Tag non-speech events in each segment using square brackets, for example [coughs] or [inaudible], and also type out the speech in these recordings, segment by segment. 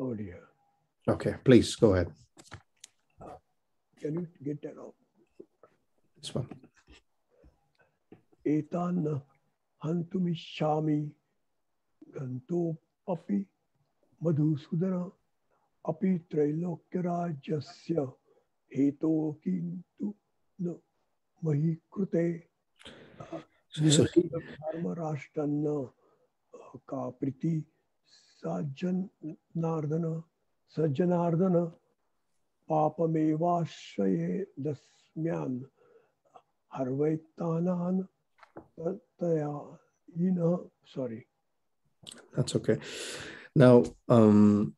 audio. Okay, please go ahead. Uh, can you get that off? This one. Etan hantumishami gantopapi madhusudana api त्रैलोक्यराज्यस्य हेतो किन्तु न मयि कृते धर्मराष्ट्रन्न का प्रीति सज्जनार्दन सज्जनार्दन पापमेवाश्रये दस्म्यान् हर्वैतानान् तया इन sorry that's okay. Now, um,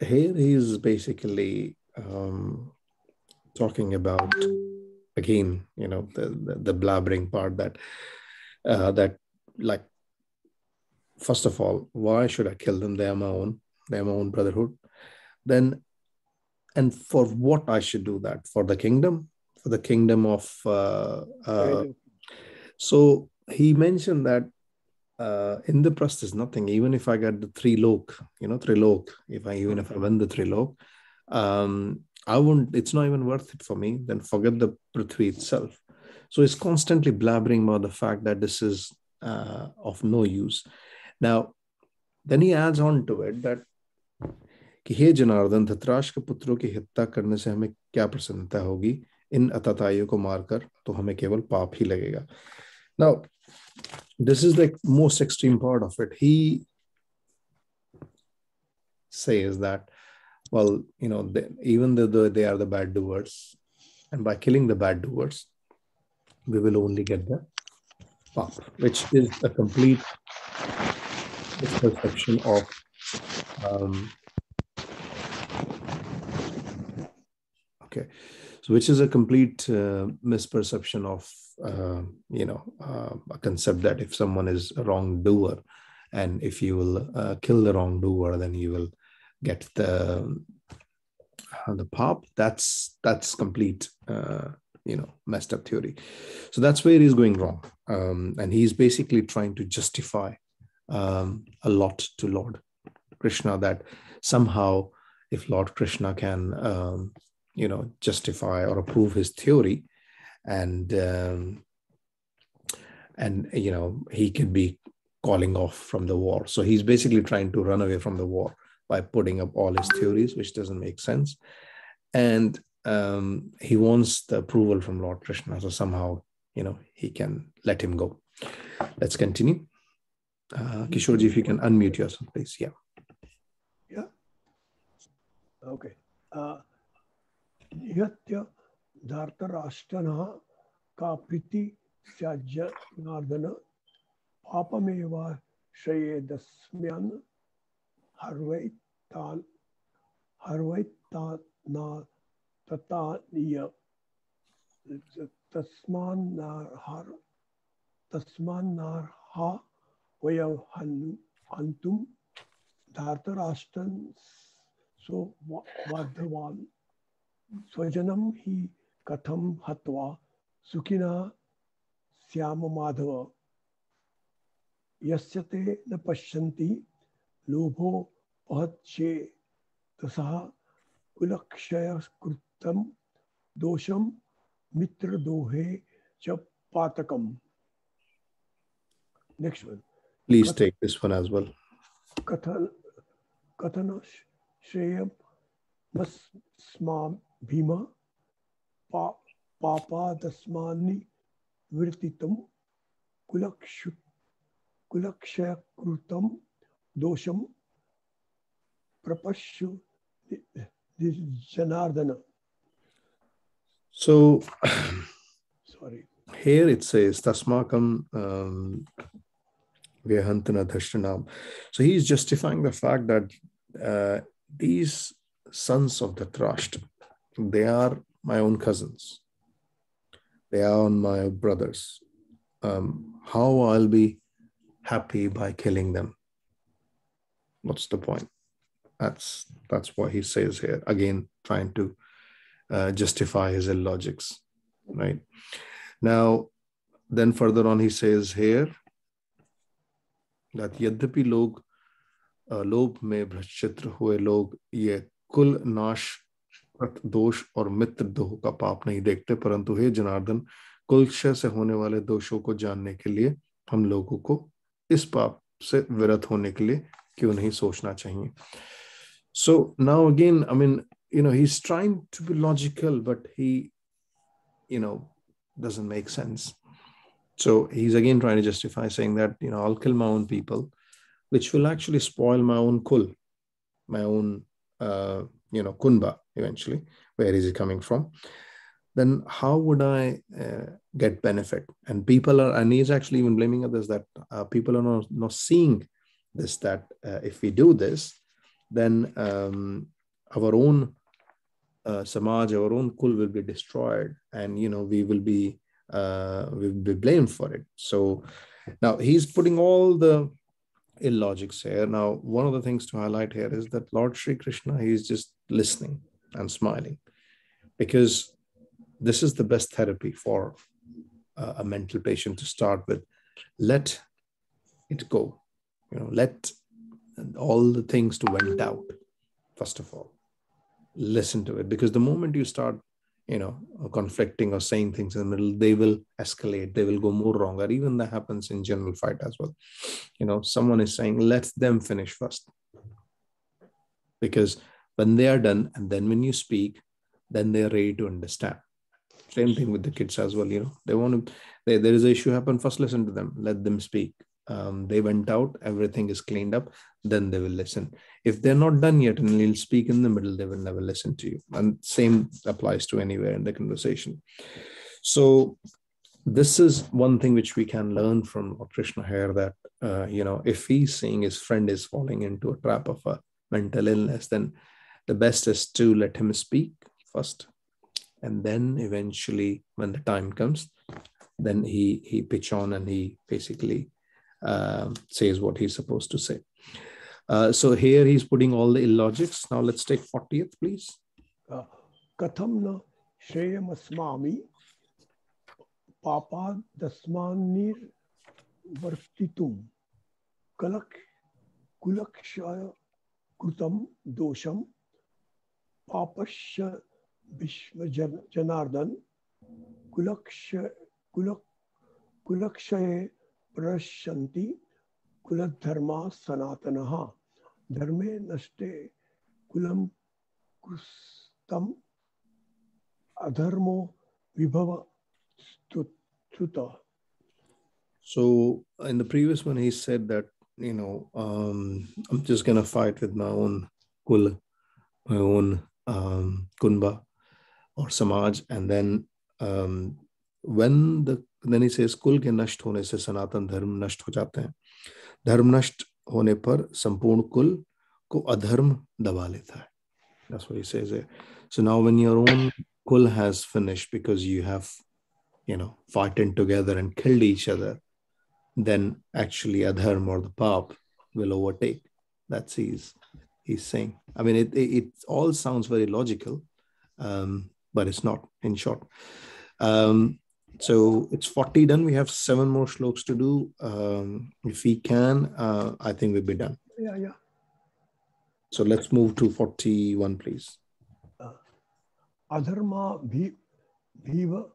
here he's basically um, talking about again, you know, the, the, the blabbering part that uh, that like first of all, why should I kill them? They are my own. They are my own brotherhood. Then, and for what I should do that for the kingdom, for the kingdom of. Uh, uh, so he mentioned that uh, in the press there's nothing. Even if I get the three lok, you know, three lok, if I even if I win the three lok, um, I won't. It's not even worth it for me. Then forget the prithvi itself. So he's constantly blabbering about the fact that this is uh, of no use. Now, then he adds on to it that कि हे जनार्दन धतराश के पुत्रों की हत्या करने से हमें क्या प्रसन्नता होगी इन अतताइयों को मारकर तो हमें केवल पाप ही लगेगा now this is the most extreme part of it he says that well you know they, even though they are the bad doers and by killing the bad doers we will only get the pop which is a complete misperception of um, okay. So which is a complete uh, misperception of uh, you know uh, a concept that if someone is a wrongdoer and if you will uh, kill the wrongdoer then you will get the uh, the pap that's that's complete uh, you know messed up theory. So that's where he's going wrong. Um, and he's basically trying to justify um, a lot to lord krishna that somehow if lord krishna can um, you know justify or approve his theory and um, and you know he could be calling off from the war. So he's basically trying to run away from the war by putting up all his theories which doesn't make sense. And um, he wants the approval from lord krishna. So somehow you know he can let him go. Let's continue uh, kishorji if you can unmute yourself please. Yeah. Yeah. Okay. निहत्य धार्तराष्ट्रनः का प्रीति स्याज्यनार्दन पापमेवाश्रयेदस्म्यान् हर्वैतान् हर्वैताना ततानीय तस्मान्नार्हार तस्मान्नार्हा वयव हंतुम धार्तराष्ट्रं सो वाधवान। स्वजनम ही कथम हत्वा? सुखिना श्याम माधव। यस्यते न पश्यन्ति, लोभो अहत्ये तसा उलक्षय कृतम दोषम मित्र दोहे च पातकम। Next one please take this one as well कथन कथन श्रेय भीम पा, पापादस्मानि वृत्तितं कुलक्षु कुलक्षयकृतं दोषं प्रपश्यु Janardana. So, sorry. Here it says Tasmakam um, Vyahantana Dhashtanam. So he's justifying the fact that uh, these sons of the Trashta, they are my own cousins. They are my brothers. Um, how I'll be happy by killing them? What's the point? That's that's what he says here. Again, trying to uh, justify his illogics, right? Now, then further on, he says here that यद्यपि लोग लोभ में भ्रष्चित्र हुए लोग, ये कुल नाश, दोष और मित्र दोह का पाप नहीं देखते, परंतु हे जनार्दन, कुलक्षय से होने वाले दोषों को जानने के लिए हम लोगों को इस पाप से विरत होने के लिए क्यों नहीं सोचना चाहिए? So now again I mean you know, he's trying to be logical but he you know, doesn't make sense. So he's again trying to justify saying that you know i'll kill my own people which will actually spoil my own kul my own uh, you know kunba eventually. Where is he coming from? Then how would i uh, get benefit? And people are and he's actually even blaming others that uh, people are not, not seeing this that uh, if we do this then um, our own uh, samaj, our own kul will be destroyed, and you know we will be uh, will be blamed for it. So now he's putting all the illogics here. Now, one of the things to highlight here is that Lord Sri Krishna he is just listening and smiling, because this is the best therapy for uh, a mental patient to start with. Let it go, you know. Let all the things to went out first of all listen to it because the moment you start you know conflicting or saying things in the middle they will escalate they will go more wrong or even that happens in general fight as well. You know someone is saying let them finish first. Because when they are done and then when you speak then they are ready to understand. Same thing with the kids as well you know. They want to they, there is an issue happen first listen to them let them speak um, they went out, everything is cleaned up, then they will listen. If they're not done yet and you'll speak in the middle, they will never listen to you. And same applies to anywhere in the conversation. So this is one thing which we can learn from Krishna here that, uh, you know, if he's seeing his friend is falling into a trap of a mental illness, then the best is to let him speak first. And then eventually, when the time comes, then he he pitch on and he basically uh, says what he's supposed to say. Uh, so here he's putting all the illogics. Now let's take 40th, please. कथम न श्रेयमस्मामि पापादस्मान्निर्वर्तितुं कलक् कुलक्षय कृतं दोषं पापस्य विश्वजन जनार्दन कुलक्ष कुलक कुलक्षये प्रश्यन्ति कुलधर्मा सनातनः धर्मे नष्टे कुलम कुस्तम अधर्मो विभव स्तुत So in the previous one, he said that you know um, I'm just gonna fight with my own kul, my own um, kunba or samaj, and then um, when the then he कुल के नष्ट होने से सनातन धर्म नष्ट हो जाते हैं धर्म नष्ट होने पर संपूर्ण कुल को अधर्म दबा लेता है that's what he says there so now when your own kul has finished because you have you know fighting together and killed each other then actually adharm or the pap will overtake that's he's he's saying i mean it it, it all sounds very logical um, but it's not in short um, So it's 40 done. We have seven more sloks to do. Um, if we can, uh, I think we'll be done. Yeah, yeah. So let's move to 41, please. Uh, adharma bhi, bhiva,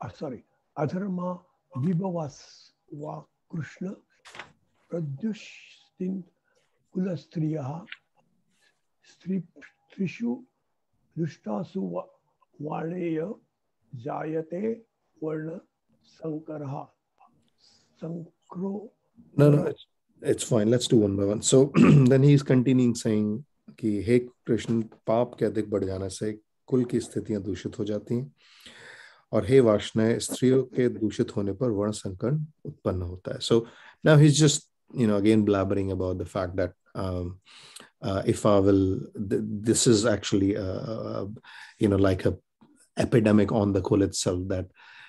uh, sorry, adharma vibhavas va Krishna pradyushtin kulastriyaha strishu dushtasu vaneya jayate वर्ण संकरः संक्रो No, no, it's, it's fine. Let's do one by one. So then he's continuing saying कि हे कृष्ण पाप के अधिक बढ़ जाने से कुल की स्थितियाँ दूषित हो जाती हैं और हे वाष्णय स्त्रियों के दूषित होने पर वर्ण संकट उत्पन्न होता है so now he just you know again blabbering about the fact that um, uh, if I will th- this is actually uh, uh, you know like a epidemic on the kul itself that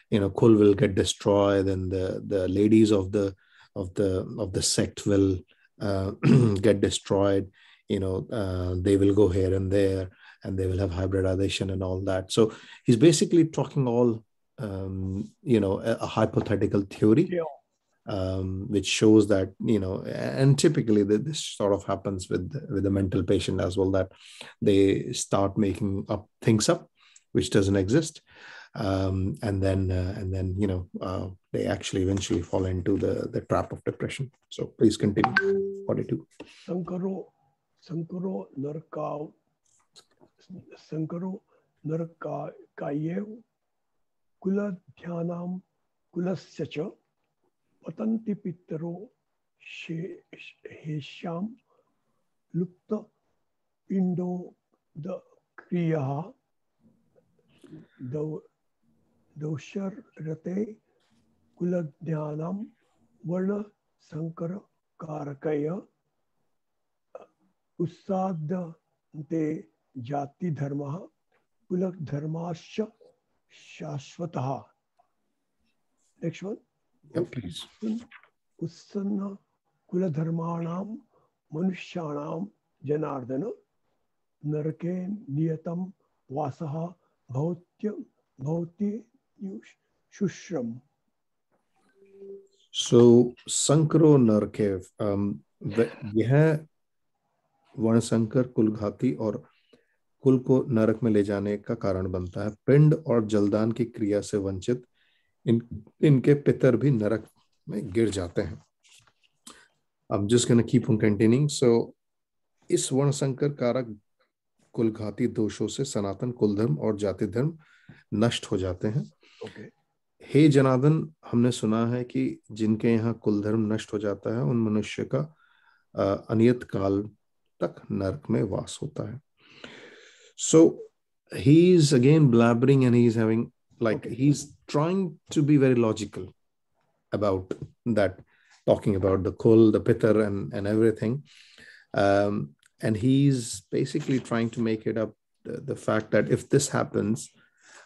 you know kul will get destroyed and the the ladies of the of the of the sect will uh, [clears throat] get destroyed you know uh, they will go here and there and they will have hybridization and all that so he's basically talking all um, you know a, a hypothetical theory Yeah. um, which shows that you know and typically this sort of happens with with a mental patient as well that they start making up things up which doesn't exist um, and then uh, and then you know uh, they actually eventually fall into the the trap of depression so please continue 42 sankaro sankaro narka sankaro narka kayev kula dhyanam kulasya cha पतंति पितरो हेश्याम लुप्त पिंडो the क्रिया दौशरते कुलज्ञानम वर्ण संकर कारकय। उत्सादते जाति धर्म कुल धर्माश्च शाश्वतः नेक्स्ट वन उत्सन्न कुलधर्माणां मनुष्याणां जनार्दन। नरके नियतं वासः भौत्य भौति शुश्रम So Sankaro Narkev, um, यह वर्णशंकर कुलघाती और कुल को नरक में ले जाने का कारण बनता है। पिंड और जलदान की क्रिया से वंचित इन इनके पितर भी नरक में गिर जाते हैं। अब जिस कीप ऑन सो इस वर्ण संकर कारक कुलघाती दोषों से सनातन कुल धर्म और जाति धर्म नष्ट हो जाते हैं। हे जनादन हमने सुना है कि जिनके यहाँ कुल धर्म नष्ट हो जाता है उन मनुष्य का अनियत काल तक नरक में वास होता है। So he is again blabbering and he is having like he is trying to be very logical about that talking about the kul the pitar and and everything and he is basically trying to make it up the fact that if this happens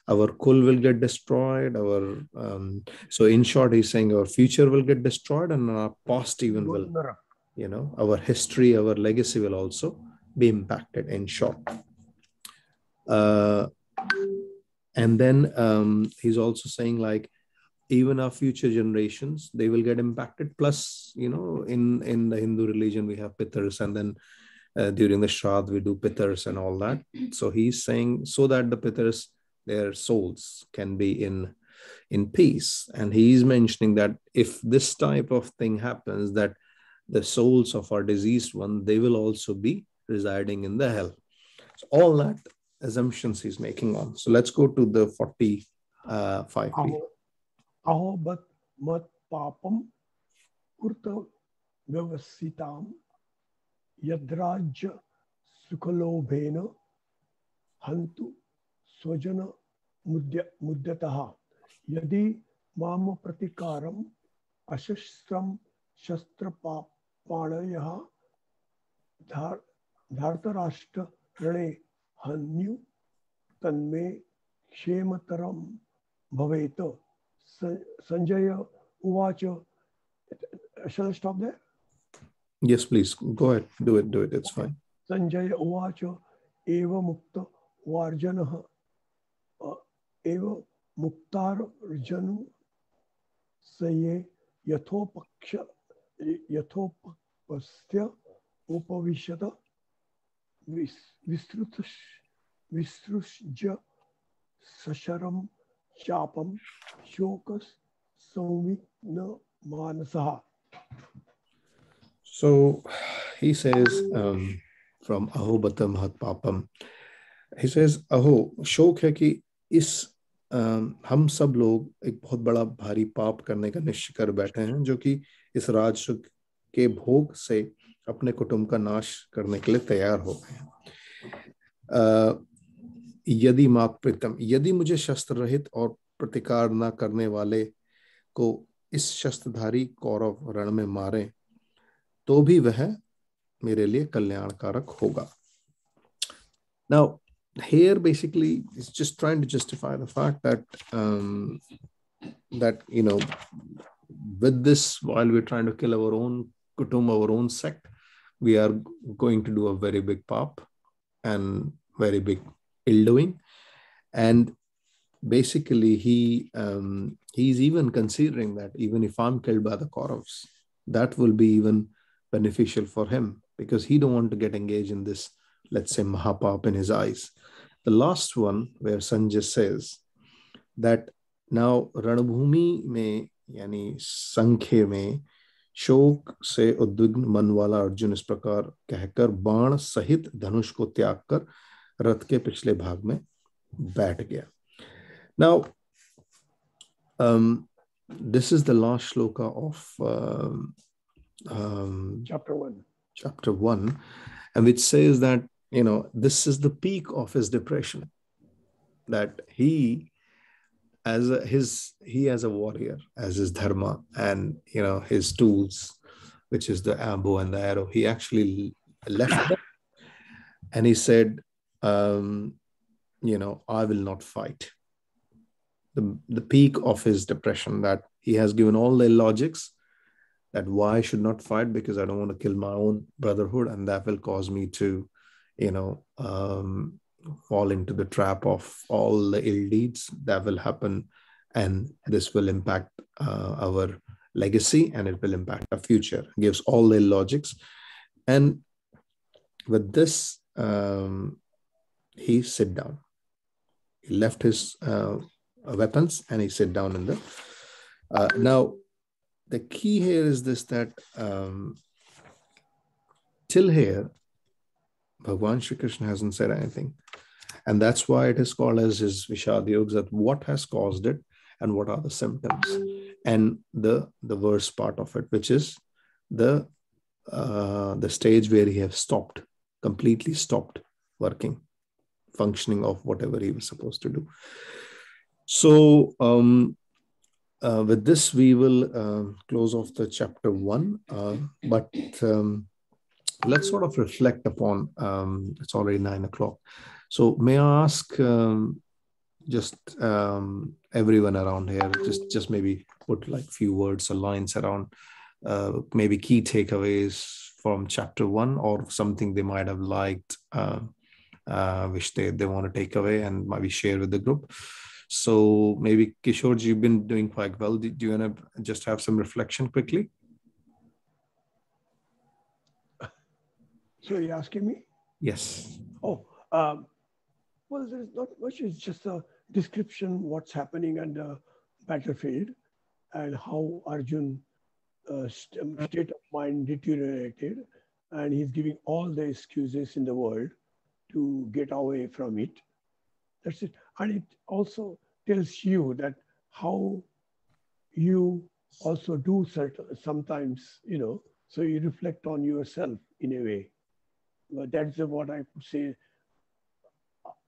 our kul will get destroyed our um, so in short he's saying our future will get destroyed and our past even will you know our history our legacy will also be impacted in short. Uh, and then um, he's also saying like even our future generations they will get impacted. Plus you know in in the hindu religion we have pitars and then uh, during the shraddh we do pitars and all that. So he's saying so that the pitars their souls can be in in peace and he's mentioning that if this type of thing happens that the souls of our deceased one they will also be residing in the hell so all that assumptions he's making on. So let's go to the 45. Uh, Aho bat mat papam kurta vyavasitam yadraj sukhalobhena hantu swajana mudyataha यदि माम प्रतिकारम अशस्त्रम शस्त्र पाणय धार्तराष्ट्र रणे हन्यु तन्मे क्षेमतरम भवेत संजय उवाच shall I stop there? Yes, please. Go ahead. Do it. Do it. It's fine. Sanjay उवाच एव मुक्त वार्जनः एव मुक्तार्जनु स ये यथोपक्ष यथोपस्य उपविशत विस्तृत विस्तृज सशरम चापम शोक Saumin मानसः। So he says um, from Ahobata Mahat Papam, he says शोक है कि इस um, हम सब लोग एक बहुत बड़ा भारी पाप करने का निश्चय कर बैठे हैं, जो कि इस राज के भोग से अपने कुटुंब का नाश करने के लिए तैयार हो गए हैं। यदि माप प्रीतम, यदि मुझे शस्त्र रहित और प्रतिकार न करने वाले को इस शस्त्रधारी कौरव रण में मारे तो भी वह मेरे लिए कल्याणकारक होगा। Now here basically is just trying to justify the fact that um, that you know with this while we're trying to kill our own kutum our own sect we are going to do a very big pap and very big ill doing and basically he um, he's even considering that even if I'm killed by the Kauravas, that will be even beneficial for him because he don't want to get engaged in this, let's say, mahapap in his eyes. The last one where Sanjay says that now Ranabhumi में यानी संख्य में शोक से उद्विग्न मन वाला अर्जुन इस प्रकार कहकर बाण सहित धनुष को त्याग कर रथ के पिछले भाग में बैठ गया Now, um, this is the last shloka of um, um, chapter one. Chapter one, and which says that you know this is the peak of his depression. That he, as a, his he as a warrior, as his dharma, and you know his tools, which is the bow and the arrow, he actually left them, [coughs] and he said, um, you know, I will not fight the, the peak of his depression that he has given all the logics that why I should not fight because I don't want to kill my own brotherhood and that will cause me to, you know, um, fall into the trap of all the ill deeds that will happen and this will impact uh, our legacy and it will impact our future. Gives all the logics. And with this um, he sit down. He left his uh, weapons and he sit down in the uh, now the key here is this that um, till here bhagwan shri krishna hasn't said anything and that's why it is called as his vishad yoga that what has caused it and what are the symptoms and the the worst part of it which is the uh, the stage where he has stopped completely stopped working functioning of whatever he was supposed to do so, um, uh, with this, we will uh, close off the chapter one. Uh, but um, let's sort of reflect upon um, it's already nine o'clock. So, may I ask um, just um, everyone around here, just just maybe put like few words or lines around uh, maybe key takeaways from chapter one or something they might have liked, uh, uh, which they, they want to take away and maybe share with the group. So maybe Kishore, you've been doing quite well. Do you want to just have some reflection quickly? So you're asking me? Yes. Oh, um, well, there's not much. It's just a description what's happening on the battlefield and how Arjun uh, state of mind deteriorated, and he's giving all the excuses in the world to get away from it. That's it. And it also tells you that how you also do certain sometimes you know so you reflect on yourself in a way that's what i would say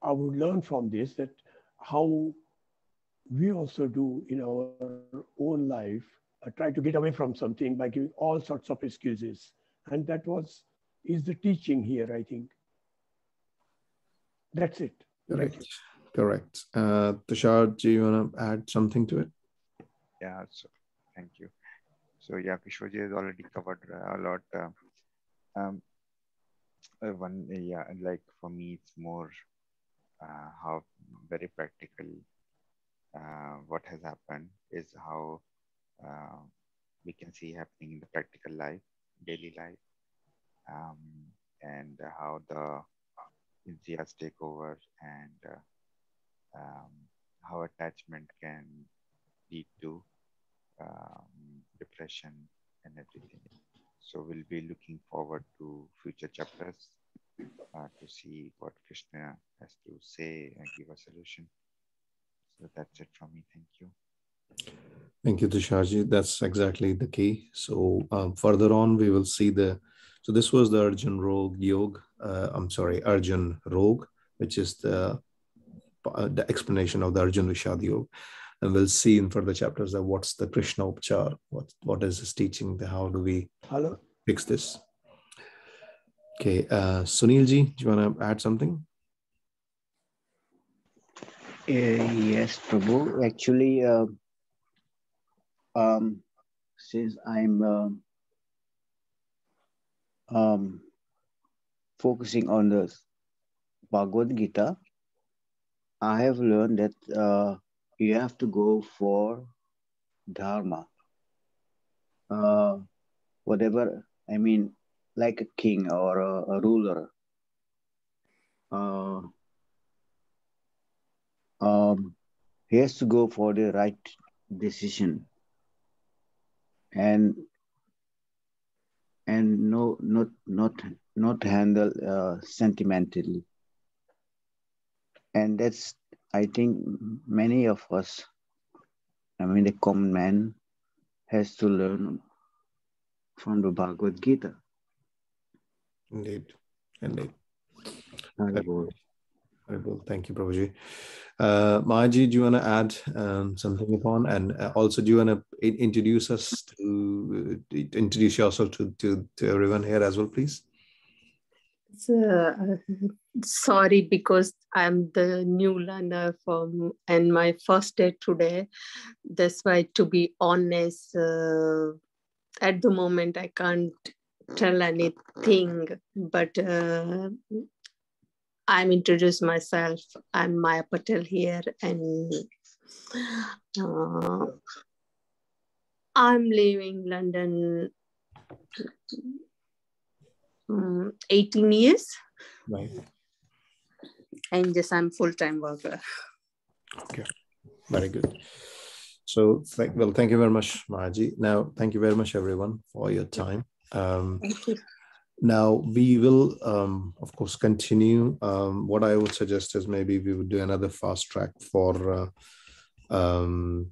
i would learn from this that how we also do in our own life uh, try to get away from something by giving all sorts of excuses and that was is the teaching here i think that's it right Correct. Uh, Tushar, do you want to add something to it? Yeah, so thank you. So yeah, Kishorji has already covered a lot. Uh, um, uh, one, yeah, like for me, it's more uh, how very practical uh, what has happened is how uh, we can see happening in the practical life, daily life, um, and how the enthusiasts take over and uh, um, how attachment can lead to um, depression and everything. So we'll be looking forward to future chapters uh, to see what Krishna has to say and give a solution. So that's it from me. Thank you. Thank you, Tusharji. That's exactly the key. So um, further on, we will see the. So this was the Arjun Rogue Yog. Uh, I'm sorry, Arjun Rogue, which is the uh, the explanation of the Arjun Vishad Yoga. And we'll see in further chapters that what's the Krishna Upchar, what, what is his teaching, how do we Hello? fix this? Okay, uh, Sunil ji, do you want to add something? Uh, yes, Prabhu. Actually, uh, um, since I'm uh, um, focusing on the Bhagavad Gita, I have learned that uh, you have to go for dharma. Uh, whatever, I mean, like a king or a, a ruler. Uh, um, he has to go for the right decision and and no not not not handle uh, sentimentally and that's i think many of us i mean the common man has to learn from the bhagavad gita Indeed. Indeed. Haribo. Very well. Thank you, Prabhuji. Uh, Maji, do you want to add um, something upon? And uh, also, do you want to introduce us to uh, introduce yourself to, to, to everyone here as well, please? Uh, sorry, because I'm the new learner from and my first day today. That's why, to be honest, uh, at the moment I can't tell anything, but uh, I'm introduced myself. I'm Maya Patel here, and uh, I'm leaving London um, 18 years. Right. And just I'm full-time worker. Okay. Very good. So, thank, well, thank you very much, Maji. Now, thank you very much, everyone, for your time. Um, Thank you. now, we will, um, of course, continue. Um, what I would suggest is maybe we would do another fast track for uh, um,